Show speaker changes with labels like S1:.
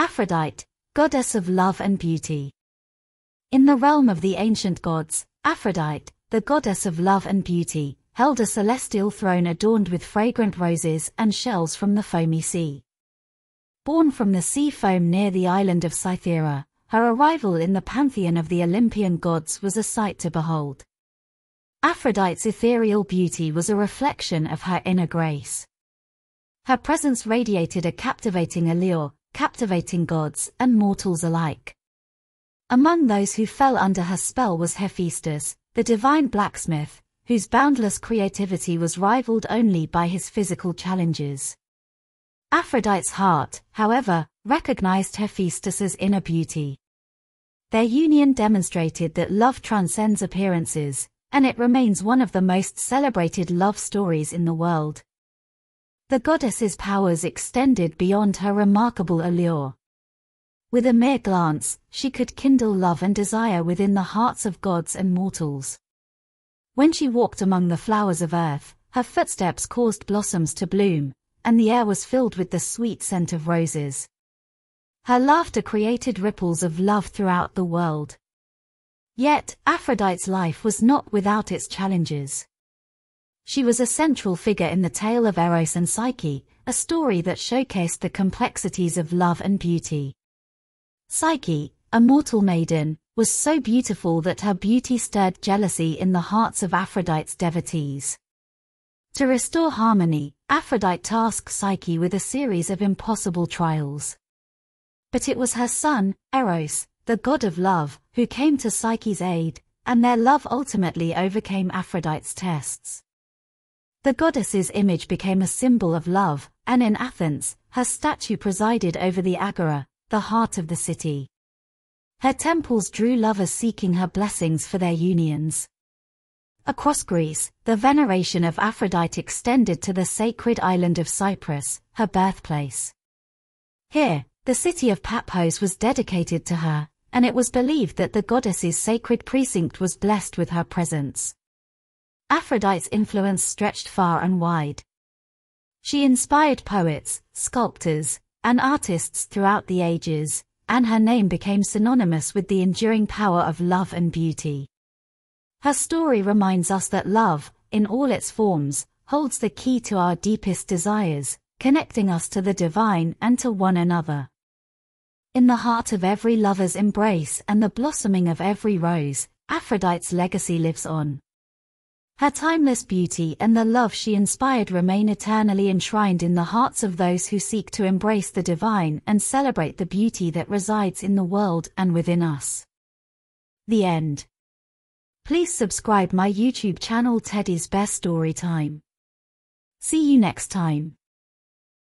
S1: Aphrodite, goddess of love and beauty. In the realm of the ancient gods, Aphrodite, the goddess of love and beauty, held a celestial throne adorned with fragrant roses and shells from the foamy sea. Born from the sea foam near the island of Cythera, her arrival in the pantheon of the Olympian gods was a sight to behold. Aphrodite's ethereal beauty was a reflection of her inner grace. Her presence radiated a captivating allure, captivating gods and mortals alike. Among those who fell under her spell was Hephaestus, the divine blacksmith, whose boundless creativity was rivaled only by his physical challenges. Aphrodite's heart, however, recognized Hephaestus's inner beauty. Their union demonstrated that love transcends appearances, and it remains one of the most celebrated love stories in the world. The goddess's powers extended beyond her remarkable allure. With a mere glance, she could kindle love and desire within the hearts of gods and mortals. When she walked among the flowers of earth, her footsteps caused blossoms to bloom, and the air was filled with the sweet scent of roses. Her laughter created ripples of love throughout the world. Yet, Aphrodite's life was not without its challenges. She was a central figure in the tale of Eros and Psyche, a story that showcased the complexities of love and beauty. Psyche, a mortal maiden, was so beautiful that her beauty stirred jealousy in the hearts of Aphrodite's devotees. To restore harmony, Aphrodite tasked Psyche with a series of impossible trials. But it was her son, Eros, the god of love, who came to Psyche's aid, and their love ultimately overcame Aphrodite's tests. The goddess's image became a symbol of love, and in Athens, her statue presided over the agora, the heart of the city. Her temples drew lovers seeking her blessings for their unions. Across Greece, the veneration of Aphrodite extended to the sacred island of Cyprus, her birthplace. Here, the city of Paphos was dedicated to her, and it was believed that the goddess's sacred precinct was blessed with her presence. Aphrodite's influence stretched far and wide. She inspired poets, sculptors, and artists throughout the ages, and her name became synonymous with the enduring power of love and beauty. Her story reminds us that love, in all its forms, holds the key to our deepest desires, connecting us to the divine and to one another. In the heart of every lover's embrace and the blossoming of every rose, Aphrodite's legacy lives on. Her timeless beauty and the love she inspired remain eternally enshrined in the hearts of those who seek to embrace the divine and celebrate the beauty that resides in the world and within us. The end. Please subscribe my YouTube channel Teddy Bear's Story Time. See you next time.